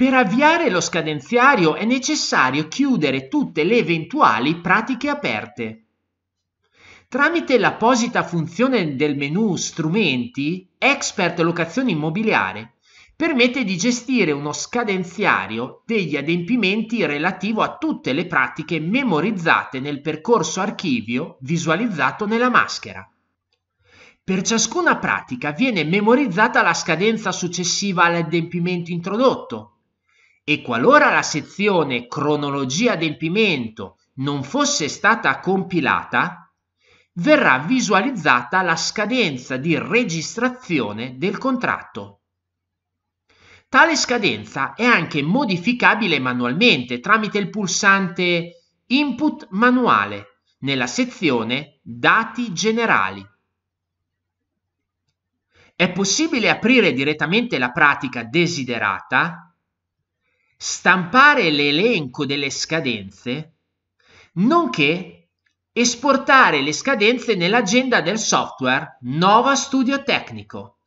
Per avviare lo scadenziario è necessario chiudere tutte le eventuali pratiche aperte. Tramite l'apposita funzione del menu Strumenti, Expert Locazione Immobiliare permette di gestire uno scadenziario degli adempimenti relativo a tutte le pratiche memorizzate nel percorso archivio visualizzato nella maschera. Per ciascuna pratica viene memorizzata la scadenza successiva all'adempimento introdotto, e qualora la sezione cronologia adempimento non fosse stata compilata, verrà visualizzata la scadenza di registrazione del contratto. Tale scadenza è anche modificabile manualmente tramite il pulsante Input manuale nella sezione Dati generali. È possibile aprire direttamente la pratica desiderata stampare l'elenco delle scadenze, nonché esportare le scadenze nell'agenda del software Nova Studio Tecnico.